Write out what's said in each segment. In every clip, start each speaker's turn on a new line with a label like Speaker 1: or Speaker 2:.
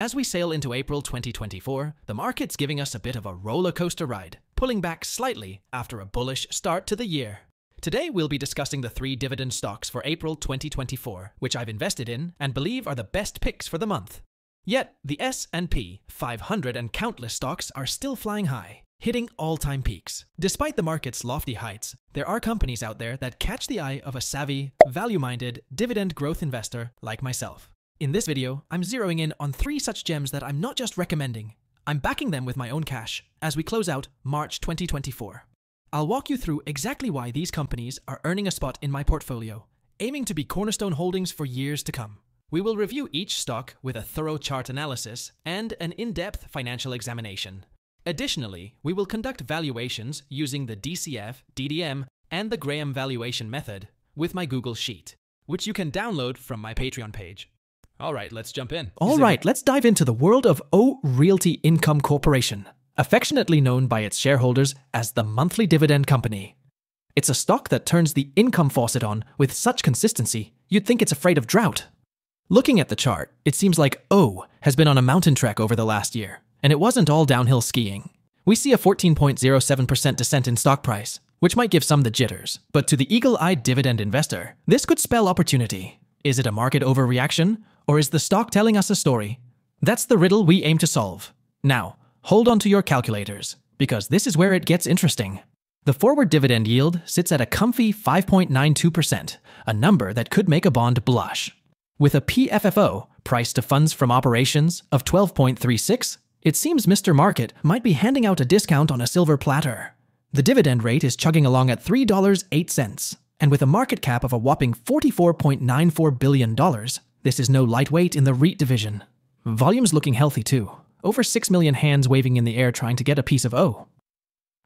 Speaker 1: As we sail into April 2024, the market's giving us a bit of a roller coaster ride, pulling back slightly after a bullish start to the year. Today, we'll be discussing the three dividend stocks for April 2024, which I've invested in and believe are the best picks for the month. Yet, the S&P 500 and countless stocks are still flying high, hitting all-time peaks. Despite the market's lofty heights, there are companies out there that catch the eye of a savvy, value-minded, dividend growth investor like myself. In this video, I'm zeroing in on three such gems that I'm not just recommending, I'm backing them with my own cash as we close out March 2024. I'll walk you through exactly why these companies are earning a spot in my portfolio, aiming to be cornerstone holdings for years to come. We will review each stock with a thorough chart analysis and an in-depth financial examination. Additionally, we will conduct valuations using the DCF, DDM, and the Graham valuation method with my Google Sheet, which you can download from my Patreon page. All right, let's jump in. All right, let's dive into the world of O Realty Income Corporation, affectionately known by its shareholders as the Monthly Dividend Company. It's a stock that turns the income faucet on with such consistency, you'd think it's afraid of drought. Looking at the chart, it seems like O has been on a mountain trek over the last year, and it wasn't all downhill skiing. We see a 14.07% descent in stock price, which might give some the jitters, but to the eagle eyed dividend investor, this could spell opportunity. Is it a market overreaction, or is the stock telling us a story? That's the riddle we aim to solve. Now, hold on to your calculators, because this is where it gets interesting. The forward dividend yield sits at a comfy 5.92%, a number that could make a bond blush. With a PFFO, price to funds from operations, of 12.36, it seems Mr. Market might be handing out a discount on a silver platter. The dividend rate is chugging along at $3.08, and with a market cap of a whopping $44.94 billion, this is no lightweight in the REIT division. Volume's looking healthy too. Over 6 million hands waving in the air trying to get a piece of O.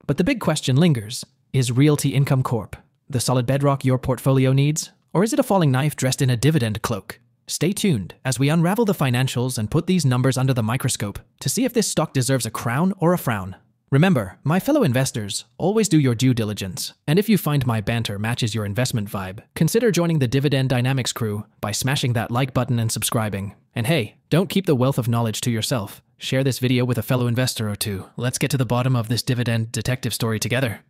Speaker 1: But the big question lingers is Realty Income Corp the solid bedrock your portfolio needs? Or is it a falling knife dressed in a dividend cloak? Stay tuned as we unravel the financials and put these numbers under the microscope to see if this stock deserves a crown or a frown. Remember, my fellow investors, always do your due diligence. And if you find my banter matches your investment vibe, consider joining the Dividend Dynamics crew by smashing that like button and subscribing. And hey, don't keep the wealth of knowledge to yourself. Share this video with a fellow investor or two. Let's get to the bottom of this dividend detective story together.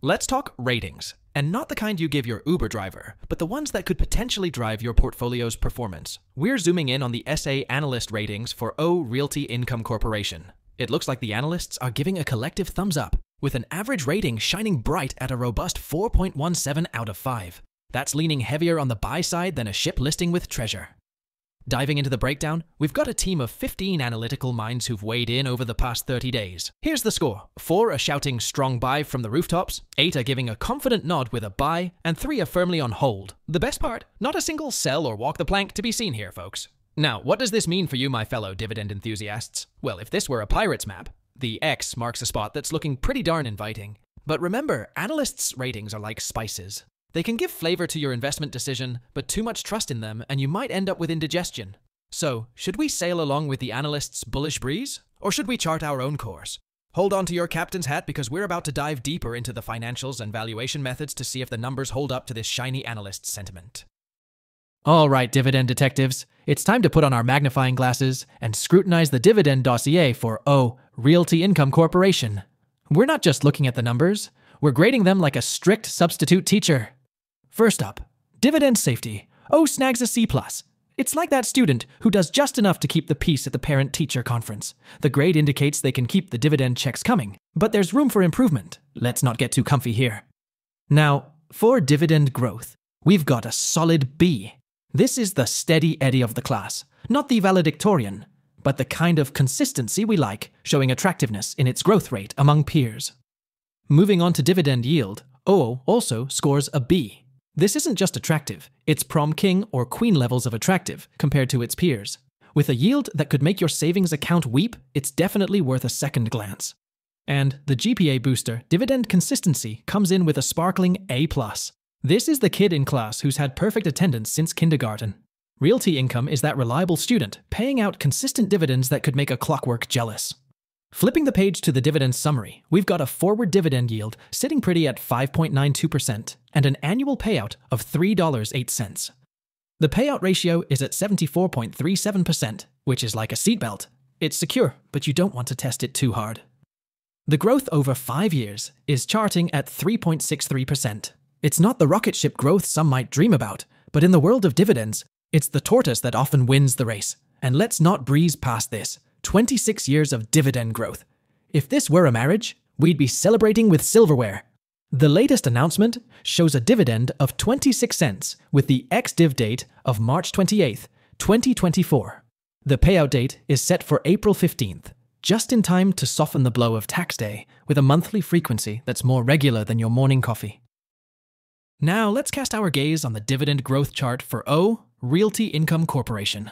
Speaker 1: Let's talk ratings, and not the kind you give your Uber driver, but the ones that could potentially drive your portfolio's performance. We're zooming in on the SA analyst ratings for O Realty Income Corporation. It looks like the analysts are giving a collective thumbs up, with an average rating shining bright at a robust 4.17 out of 5. That's leaning heavier on the buy side than a ship listing with treasure. Diving into the breakdown, we've got a team of 15 analytical minds who've weighed in over the past 30 days. Here's the score 4 are shouting strong buy from the rooftops, 8 are giving a confident nod with a buy, and 3 are firmly on hold. The best part not a single sell or walk the plank to be seen here, folks. Now, what does this mean for you, my fellow dividend enthusiasts? Well, if this were a pirate's map, the X marks a spot that's looking pretty darn inviting. But remember, analysts' ratings are like spices. They can give flavor to your investment decision, but too much trust in them and you might end up with indigestion. So, should we sail along with the analysts' bullish breeze? Or should we chart our own course? Hold on to your captain's hat because we're about to dive deeper into the financials and valuation methods to see if the numbers hold up to this shiny analyst sentiment. All right, dividend detectives, it's time to put on our magnifying glasses and scrutinize the dividend dossier for O, Realty Income Corporation. We're not just looking at the numbers, we're grading them like a strict substitute teacher. First up, dividend safety. O snags a C+. It's like that student who does just enough to keep the peace at the parent teacher conference. The grade indicates they can keep the dividend checks coming, but there's room for improvement. Let's not get too comfy here. Now, for dividend growth, we've got a solid B. This is the steady Eddie of the class, not the valedictorian, but the kind of consistency we like, showing attractiveness in its growth rate among peers. Moving on to dividend yield, OO also scores a B. This isn't just attractive, it's prom king or queen levels of attractive compared to its peers. With a yield that could make your savings account weep, it's definitely worth a second glance. And the GPA booster, dividend consistency, comes in with a sparkling A+. This is the kid in class who's had perfect attendance since kindergarten. Realty income is that reliable student, paying out consistent dividends that could make a clockwork jealous. Flipping the page to the dividend summary, we've got a forward dividend yield sitting pretty at 5.92% and an annual payout of $3.08. The payout ratio is at 74.37%, which is like a seatbelt. It's secure, but you don't want to test it too hard. The growth over five years is charting at 3.63%. It's not the rocket ship growth some might dream about, but in the world of dividends, it's the tortoise that often wins the race. And let's not breeze past this 26 years of dividend growth. If this were a marriage, we'd be celebrating with silverware. The latest announcement shows a dividend of 26 cents with the ex div date of March 28, 2024. The payout date is set for April 15th, just in time to soften the blow of tax day with a monthly frequency that's more regular than your morning coffee. Now let's cast our gaze on the dividend growth chart for O, Realty Income Corporation.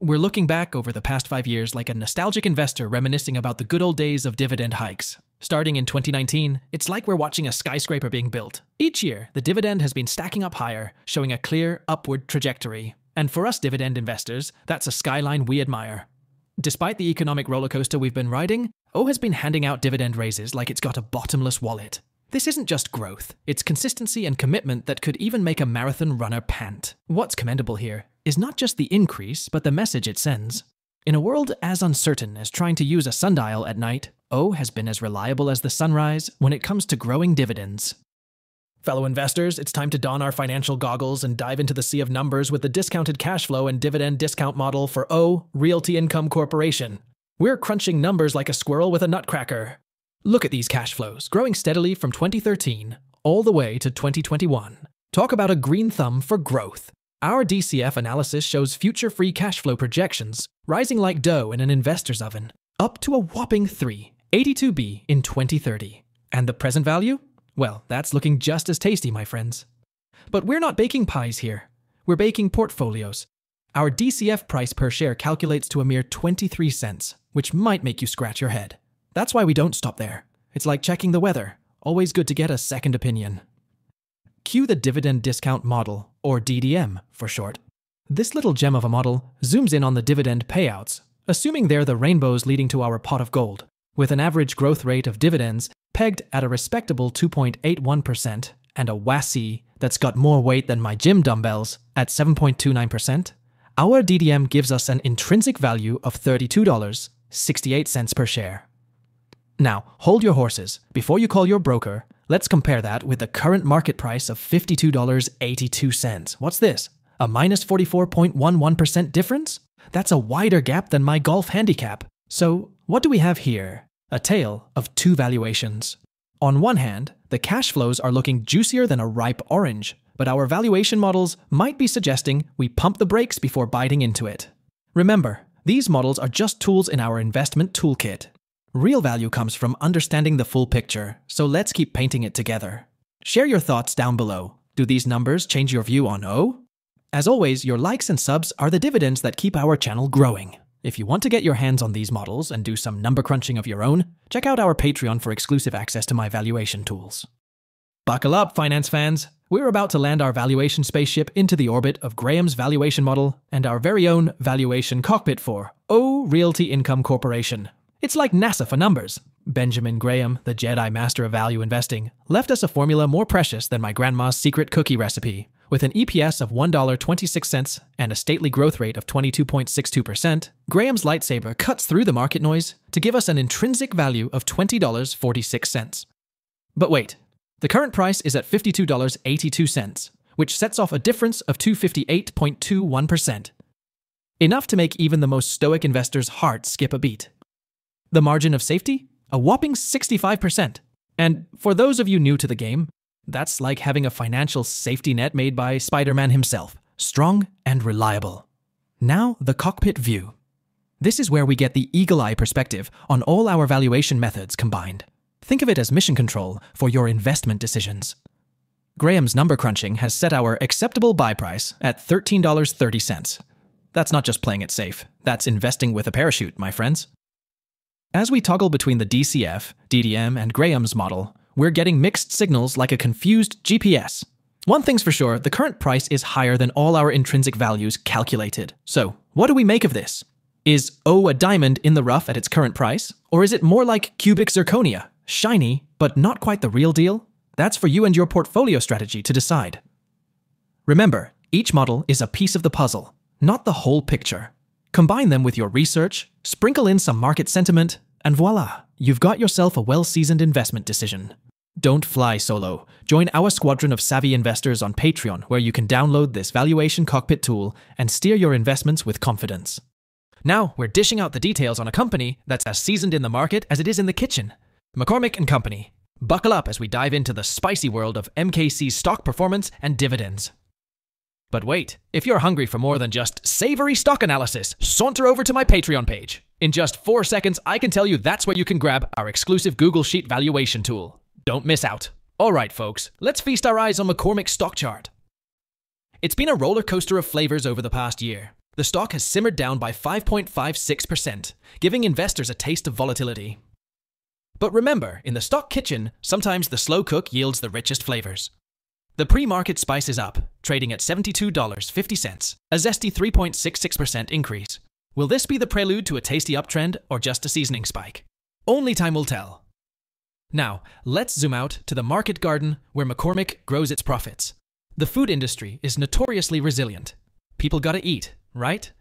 Speaker 1: We're looking back over the past five years like a nostalgic investor reminiscing about the good old days of dividend hikes. Starting in 2019, it's like we're watching a skyscraper being built. Each year, the dividend has been stacking up higher, showing a clear upward trajectory. And for us dividend investors, that's a skyline we admire. Despite the economic rollercoaster we've been riding, O has been handing out dividend raises like it's got a bottomless wallet. This isn't just growth, it's consistency and commitment that could even make a marathon runner pant. What's commendable here is not just the increase, but the message it sends. In a world as uncertain as trying to use a sundial at night, O has been as reliable as the sunrise when it comes to growing dividends. Fellow investors, it's time to don our financial goggles and dive into the sea of numbers with the discounted cash flow and dividend discount model for O Realty Income Corporation. We're crunching numbers like a squirrel with a nutcracker. Look at these cash flows, growing steadily from 2013 all the way to 2021. Talk about a green thumb for growth. Our DCF analysis shows future free cash flow projections rising like dough in an investor's oven, up to a whopping 3, 82B in 2030. And the present value? Well, that's looking just as tasty, my friends. But we're not baking pies here. We're baking portfolios. Our DCF price per share calculates to a mere 23 cents, which might make you scratch your head. That's why we don't stop there. It's like checking the weather. Always good to get a second opinion. Cue the dividend discount model, or DDM for short. This little gem of a model zooms in on the dividend payouts, assuming they're the rainbows leading to our pot of gold, with an average growth rate of dividends pegged at a respectable 2.81% and a WACC that's got more weight than my gym dumbbells at 7.29%. Our DDM gives us an intrinsic value of $32.68 per share. Now, hold your horses. Before you call your broker, Let's compare that with the current market price of $52.82. What's this? A minus 44.11% difference? That's a wider gap than my golf handicap. So, what do we have here? A tale of two valuations. On one hand, the cash flows are looking juicier than a ripe orange, but our valuation models might be suggesting we pump the brakes before biting into it. Remember, these models are just tools in our investment toolkit. Real value comes from understanding the full picture, so let's keep painting it together. Share your thoughts down below. Do these numbers change your view on O? As always, your likes and subs are the dividends that keep our channel growing. If you want to get your hands on these models and do some number crunching of your own, check out our Patreon for exclusive access to my valuation tools. Buckle up, finance fans! We're about to land our valuation spaceship into the orbit of Graham's valuation model and our very own valuation cockpit for O Realty Income Corporation, it's like NASA for numbers. Benjamin Graham, the Jedi master of value investing, left us a formula more precious than my grandma's secret cookie recipe. With an EPS of $1.26 and a stately growth rate of 22.62%, Graham's lightsaber cuts through the market noise to give us an intrinsic value of $20.46. But wait, the current price is at $52.82, which sets off a difference of 258.21%. Enough to make even the most stoic investor's heart skip a beat. The margin of safety? A whopping 65%. And for those of you new to the game, that's like having a financial safety net made by Spider Man himself, strong and reliable. Now, the cockpit view. This is where we get the eagle eye perspective on all our valuation methods combined. Think of it as mission control for your investment decisions. Graham's number crunching has set our acceptable buy price at $13.30. That's not just playing it safe, that's investing with a parachute, my friends. As we toggle between the DCF, DDM, and Graham's model, we're getting mixed signals like a confused GPS. One thing's for sure, the current price is higher than all our intrinsic values calculated. So, what do we make of this? Is O a diamond in the rough at its current price? Or is it more like cubic zirconia, shiny, but not quite the real deal? That's for you and your portfolio strategy to decide. Remember, each model is a piece of the puzzle, not the whole picture. Combine them with your research, sprinkle in some market sentiment, and voila, you've got yourself a well seasoned investment decision. Don't fly solo. Join our squadron of savvy investors on Patreon, where you can download this valuation cockpit tool and steer your investments with confidence. Now, we're dishing out the details on a company that's as seasoned in the market as it is in the kitchen McCormick and Company. Buckle up as we dive into the spicy world of MKC's stock performance and dividends. But wait, if you're hungry for more than just savory stock analysis, saunter over to my Patreon page. In just four seconds, I can tell you that's where you can grab our exclusive Google Sheet valuation tool. Don't miss out. All right, folks, let's feast our eyes on McCormick's stock chart. It's been a roller coaster of flavors over the past year. The stock has simmered down by 5.56%, giving investors a taste of volatility. But remember, in the stock kitchen, sometimes the slow cook yields the richest flavors. The pre market spice is up, trading at $72.50, a zesty 3.66% increase. Will this be the prelude to a tasty uptrend or just a seasoning spike? Only time will tell. Now, let's zoom out to the market garden where McCormick grows its profits. The food industry is notoriously resilient. People gotta eat, right?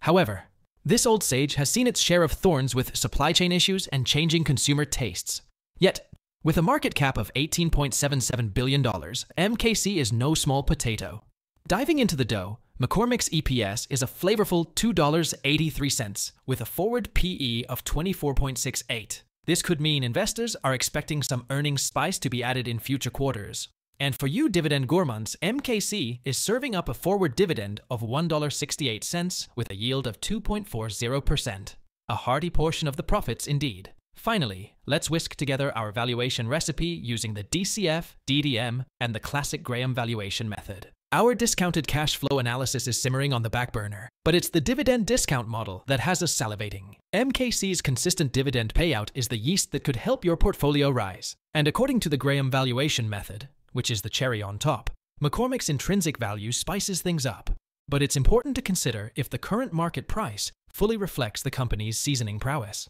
Speaker 1: However, this old sage has seen its share of thorns with supply chain issues and changing consumer tastes. Yet, with a market cap of $18.77 billion, MKC is no small potato. Diving into the dough, McCormick's EPS is a flavorful $2.83 with a forward PE of 24.68. This could mean investors are expecting some earnings spice to be added in future quarters. And for you dividend gourmands, MKC is serving up a forward dividend of $1.68 with a yield of 2.40%. A hearty portion of the profits indeed. Finally, let's whisk together our valuation recipe using the DCF, DDM, and the classic Graham valuation method. Our discounted cash flow analysis is simmering on the back burner, but it's the dividend discount model that has us salivating. MKC's consistent dividend payout is the yeast that could help your portfolio rise. And according to the Graham valuation method, which is the cherry on top, McCormick's intrinsic value spices things up. But it's important to consider if the current market price fully reflects the company's seasoning prowess.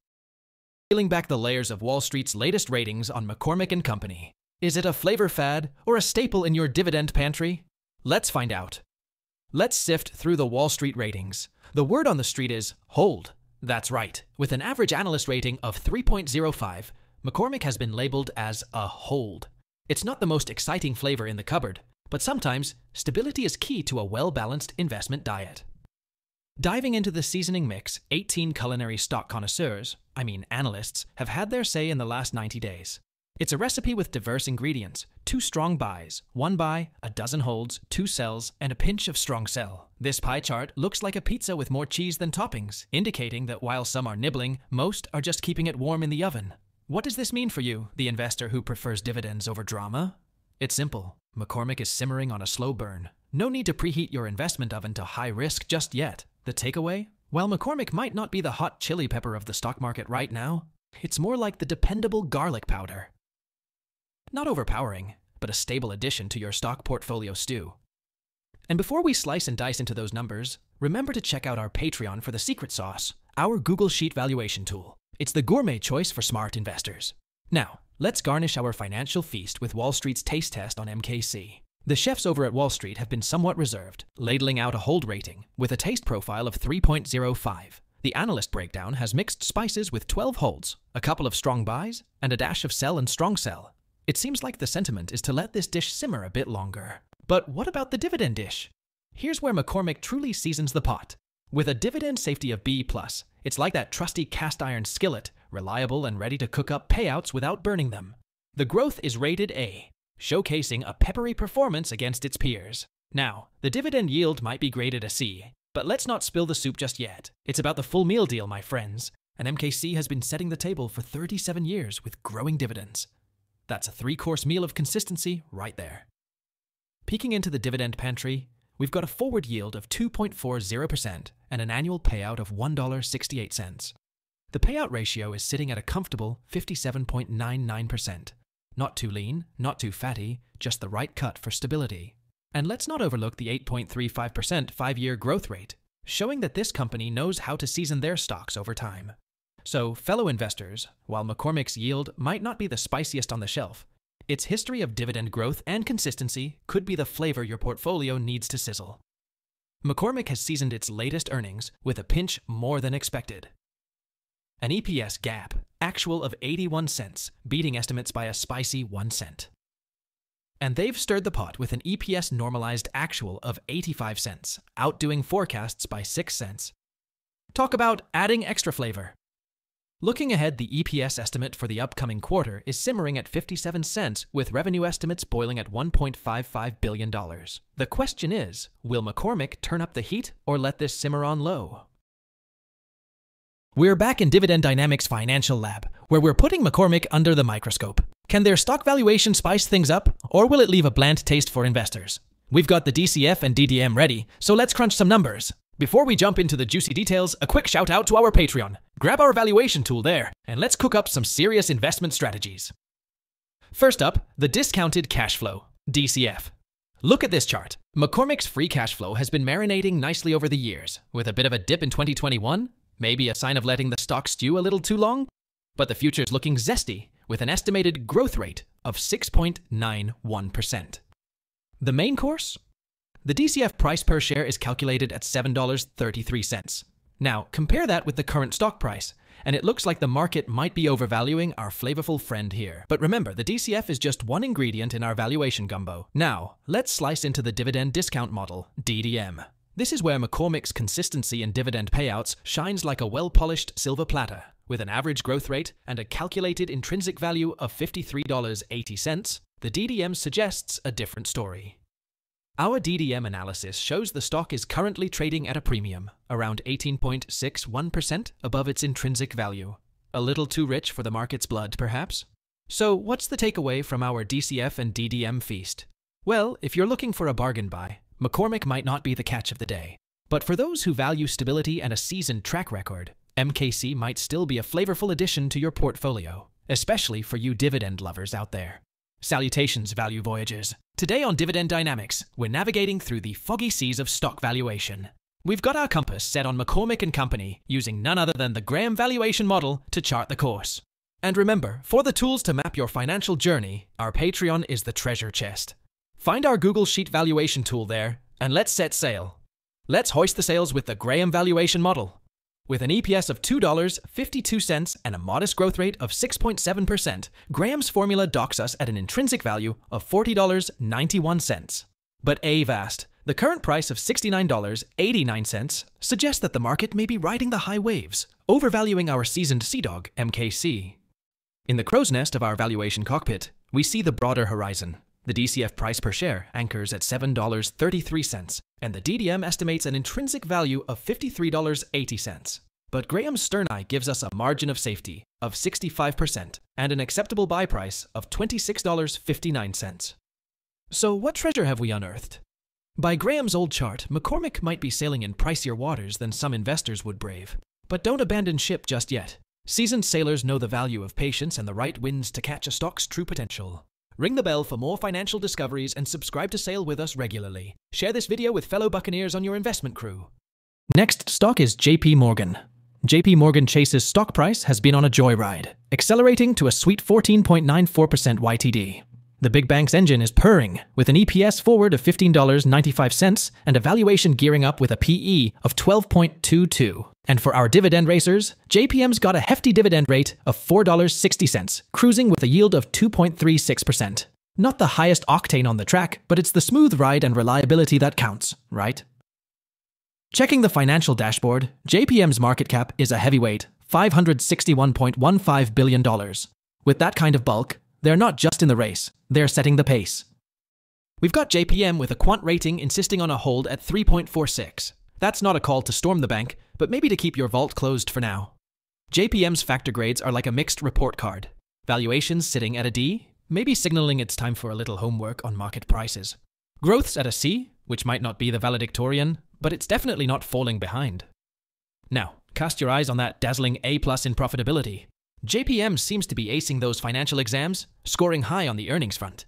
Speaker 1: Peeling back the layers of Wall Street's latest ratings on McCormick Company. Is it a flavor fad or a staple in your dividend pantry? Let's find out. Let's sift through the Wall Street ratings. The word on the street is hold. That's right. With an average analyst rating of 3.05, McCormick has been labeled as a hold. It's not the most exciting flavor in the cupboard, but sometimes stability is key to a well balanced investment diet. Diving into the seasoning mix, 18 culinary stock connoisseurs, I mean analysts, have had their say in the last 90 days. It's a recipe with diverse ingredients, two strong buys, one buy, a dozen holds, two sells, and a pinch of strong sell. This pie chart looks like a pizza with more cheese than toppings, indicating that while some are nibbling, most are just keeping it warm in the oven. What does this mean for you, the investor who prefers dividends over drama? It's simple. McCormick is simmering on a slow burn. No need to preheat your investment oven to high risk just yet. The takeaway? While McCormick might not be the hot chili pepper of the stock market right now, it's more like the dependable garlic powder. Not overpowering, but a stable addition to your stock portfolio stew. And before we slice and dice into those numbers, remember to check out our Patreon for the secret sauce, our Google Sheet valuation tool. It's the gourmet choice for smart investors. Now, let's garnish our financial feast with Wall Street's taste test on MKC. The chefs over at Wall Street have been somewhat reserved, ladling out a hold rating with a taste profile of 3.05. The analyst breakdown has mixed spices with 12 holds, a couple of strong buys, and a dash of sell and strong sell. It seems like the sentiment is to let this dish simmer a bit longer. But what about the dividend dish? Here's where McCormick truly seasons the pot. With a dividend safety of B+, it's like that trusty cast iron skillet, reliable and ready to cook up payouts without burning them. The growth is rated A, showcasing a peppery performance against its peers. Now, the dividend yield might be graded a C, but let's not spill the soup just yet. It's about the full meal deal, my friends, and MKC has been setting the table for 37 years with growing dividends. That's a three course meal of consistency right there. Peeking into the dividend pantry, we've got a forward yield of 2.40% and an annual payout of $1.68. The payout ratio is sitting at a comfortable 57.99%. Not too lean, not too fatty, just the right cut for stability. And let's not overlook the 8.35% five year growth rate, showing that this company knows how to season their stocks over time. So, fellow investors, while McCormick's yield might not be the spiciest on the shelf, its history of dividend growth and consistency could be the flavor your portfolio needs to sizzle. McCormick has seasoned its latest earnings with a pinch more than expected. An EPS gap, actual of 81 cents, beating estimates by a spicy 1 cent. And they've stirred the pot with an EPS normalized actual of 85 cents, outdoing forecasts by 6 cents. Talk about adding extra flavor. Looking ahead, the EPS estimate for the upcoming quarter is simmering at 57 cents, with revenue estimates boiling at $1.55 billion. The question is will McCormick turn up the heat or let this simmer on low? We're back in Dividend Dynamics Financial Lab, where we're putting McCormick under the microscope. Can their stock valuation spice things up, or will it leave a bland taste for investors? We've got the DCF and DDM ready, so let's crunch some numbers. Before we jump into the juicy details, a quick shout out to our Patreon. Grab our valuation tool there, and let's cook up some serious investment strategies. First up, the discounted cash flow, DCF. Look at this chart. McCormick's free cash flow has been marinating nicely over the years, with a bit of a dip in 2021, maybe a sign of letting the stock stew a little too long. But the future's looking zesty, with an estimated growth rate of 6.91%. The main course? The DCF price per share is calculated at $7.33. Now, compare that with the current stock price, and it looks like the market might be overvaluing our flavorful friend here. But remember, the DCF is just one ingredient in our valuation gumbo. Now, let's slice into the dividend discount model, DDM. This is where McCormick's consistency in dividend payouts shines like a well polished silver platter. With an average growth rate and a calculated intrinsic value of $53.80, the DDM suggests a different story. Our DDM analysis shows the stock is currently trading at a premium, around 18.61% above its intrinsic value. A little too rich for the market's blood, perhaps? So, what's the takeaway from our DCF and DDM feast? Well, if you're looking for a bargain buy, McCormick might not be the catch of the day. But for those who value stability and a seasoned track record, MKC might still be a flavorful addition to your portfolio, especially for you dividend lovers out there. Salutations, value voyagers. Today on Dividend Dynamics, we're navigating through the foggy seas of stock valuation. We've got our compass set on McCormick and Company, using none other than the Graham valuation model to chart the course. And remember, for the tools to map your financial journey, our Patreon is the treasure chest. Find our Google Sheet valuation tool there, and let's set sail. Let's hoist the sails with the Graham valuation model. With an EPS of $2.52 and a modest growth rate of 6.7%, Graham's formula docks us at an intrinsic value of $40.91. But avast, the current price of $69.89 suggests that the market may be riding the high waves, overvaluing our seasoned sea dog, MKC. In the crow's nest of our valuation cockpit, we see the broader horizon, the DCF price per share anchors at $7.33, and the DDM estimates an intrinsic value of $53.80. But Graham's Stern Eye gives us a margin of safety of 65% and an acceptable buy price of $26.59. So, what treasure have we unearthed? By Graham's old chart, McCormick might be sailing in pricier waters than some investors would brave. But don't abandon ship just yet. Seasoned sailors know the value of patience and the right winds to catch a stock's true potential. Ring the bell for more financial discoveries and subscribe to Sail with us regularly. Share this video with fellow Buccaneers on your investment crew. Next stock is JP Morgan. JP Morgan Chase's stock price has been on a joyride, accelerating to a sweet 14.94% YTD. The big bank's engine is purring, with an EPS forward of $15.95 and a valuation gearing up with a PE of 12.22. And for our dividend racers, JPM's got a hefty dividend rate of $4.60, cruising with a yield of 2.36%. Not the highest octane on the track, but it's the smooth ride and reliability that counts, right? Checking the financial dashboard, JPM's market cap is a heavyweight, $561.15 billion. With that kind of bulk, they're not just in the race, they're setting the pace. We've got JPM with a quant rating insisting on a hold at 3.46. That's not a call to storm the bank, but maybe to keep your vault closed for now. JPM's factor grades are like a mixed report card. Valuations sitting at a D, maybe signaling it's time for a little homework on market prices. Growth's at a C, which might not be the valedictorian, but it's definitely not falling behind. Now, cast your eyes on that dazzling A plus in profitability. JPM seems to be acing those financial exams, scoring high on the earnings front.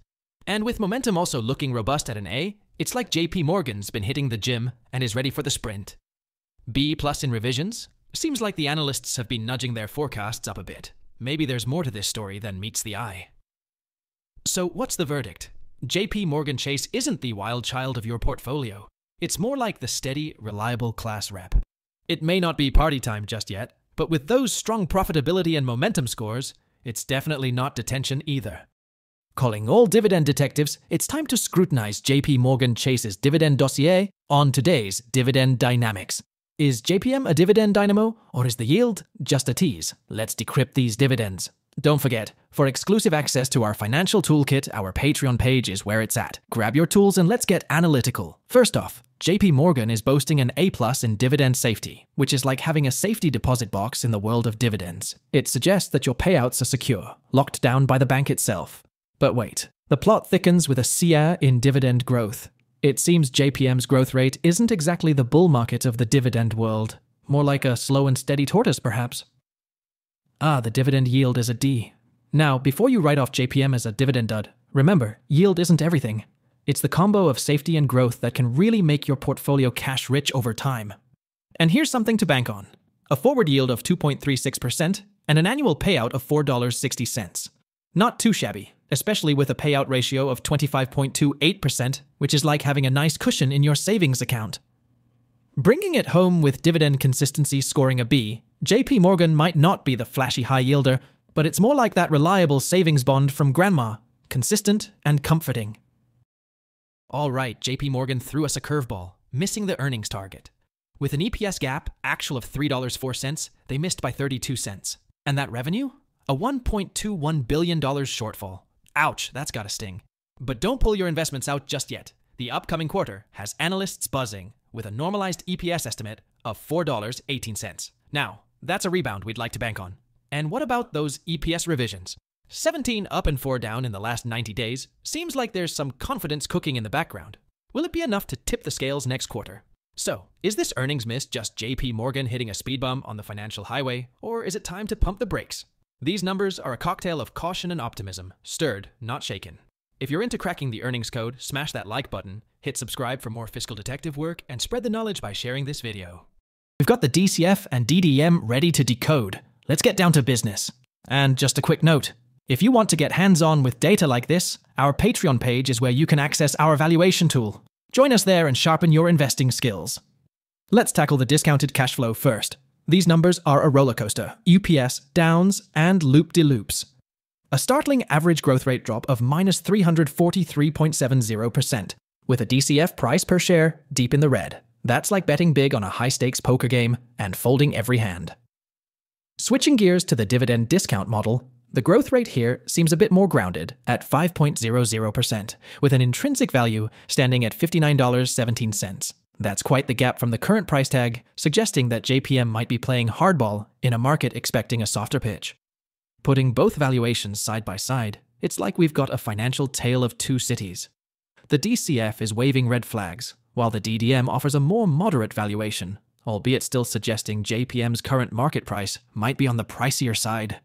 Speaker 1: And with momentum also looking robust at an A, it's like JP Morgan's been hitting the gym and is ready for the sprint. B plus in revisions? Seems like the analysts have been nudging their forecasts up a bit. Maybe there's more to this story than meets the eye. So, what's the verdict? JP Morgan Chase isn't the wild child of your portfolio. It's more like the steady, reliable class rep. It may not be party time just yet, but with those strong profitability and momentum scores, it's definitely not detention either. Calling all dividend detectives, it's time to scrutinize JP Morgan Chase's dividend dossier on today's Dividend Dynamics. Is JPM a dividend dynamo, or is the yield just a tease? Let's decrypt these dividends. Don't forget, for exclusive access to our financial toolkit, our Patreon page is where it's at. Grab your tools and let's get analytical. First off, JP Morgan is boasting an A plus in dividend safety, which is like having a safety deposit box in the world of dividends. It suggests that your payouts are secure, locked down by the bank itself. But wait, the plot thickens with a in dividend growth. It seems JPM's growth rate isn't exactly the bull market of the dividend world, more like a slow and steady tortoise, perhaps. Ah, the dividend yield is a D. Now, before you write off JPM as a dividend dud, remember, yield isn't everything. It's the combo of safety and growth that can really make your portfolio cash rich over time. And here's something to bank on a forward yield of 2.36% and an annual payout of $4.60. Not too shabby, especially with a payout ratio of 25.28%, which is like having a nice cushion in your savings account. Bringing it home with dividend consistency scoring a B, JP Morgan might not be the flashy high yielder, but it's more like that reliable savings bond from grandma, consistent and comforting. All right, JP Morgan threw us a curveball, missing the earnings target. With an EPS gap, actual of $3.04, they missed by 32 cents. And that revenue? A $1.21 billion shortfall. Ouch, that's gotta sting. But don't pull your investments out just yet. The upcoming quarter has analysts buzzing with a normalized EPS estimate of $4.18. Now, that's a rebound we'd like to bank on. And what about those EPS revisions? 17 up and 4 down in the last 90 days seems like there's some confidence cooking in the background. Will it be enough to tip the scales next quarter? So, is this earnings miss just JP Morgan hitting a speed bump on the financial highway, or is it time to pump the brakes? These numbers are a cocktail of caution and optimism, stirred, not shaken. If you're into cracking the earnings code, smash that like button, hit subscribe for more fiscal detective work, and spread the knowledge by sharing this video. We've got the DCF and DDM ready to decode. Let's get down to business. And just a quick note if you want to get hands on with data like this, our Patreon page is where you can access our valuation tool. Join us there and sharpen your investing skills. Let's tackle the discounted cash flow first. These numbers are a roller coaster UPS, downs, and loop de loops. A startling average growth rate drop of minus 343.70%, with a DCF price per share deep in the red. That's like betting big on a high stakes poker game and folding every hand. Switching gears to the dividend discount model, the growth rate here seems a bit more grounded at 5.00%, with an intrinsic value standing at $59.17. That's quite the gap from the current price tag, suggesting that JPM might be playing hardball in a market expecting a softer pitch. Putting both valuations side by side, it's like we've got a financial tale of two cities. The DCF is waving red flags, while the DDM offers a more moderate valuation, albeit still suggesting JPM's current market price might be on the pricier side.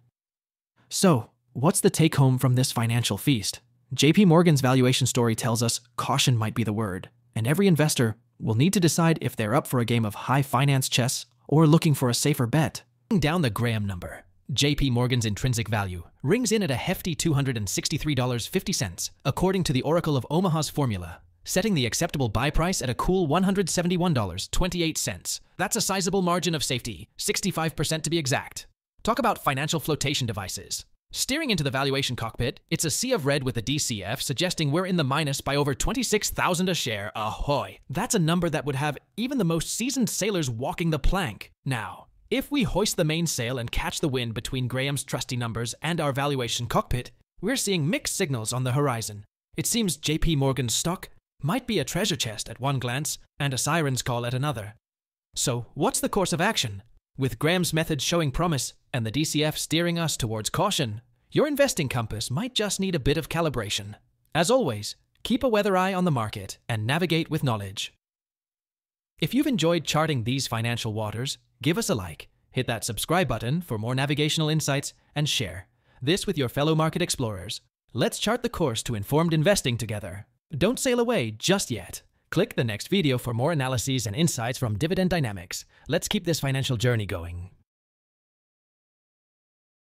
Speaker 1: So, what's the take home from this financial feast? JP Morgan's valuation story tells us caution might be the word, and every investor will need to decide if they're up for a game of high finance chess or looking for a safer bet. Down the Graham number. JP Morgan's intrinsic value rings in at a hefty $263.50, according to the Oracle of Omaha's formula, setting the acceptable buy price at a cool $171.28. That's a sizable margin of safety, 65% to be exact. Talk about financial flotation devices. Steering into the valuation cockpit, it's a sea of red with a DCF suggesting we're in the minus by over 26,000 a share. Ahoy! That's a number that would have even the most seasoned sailors walking the plank. Now, if we hoist the mainsail and catch the wind between Graham's trusty numbers and our valuation cockpit, we're seeing mixed signals on the horizon. It seems JP Morgan's stock might be a treasure chest at one glance and a siren's call at another. So, what's the course of action? With Graham's method showing promise and the DCF steering us towards caution, your investing compass might just need a bit of calibration. As always, keep a weather eye on the market and navigate with knowledge. If you've enjoyed charting these financial waters, give us a like, hit that subscribe button for more navigational insights, and share this with your fellow market explorers. Let's chart the course to informed investing together. Don't sail away just yet. Click the next video for more analyses and insights from Dividend Dynamics. Let's keep this financial journey going.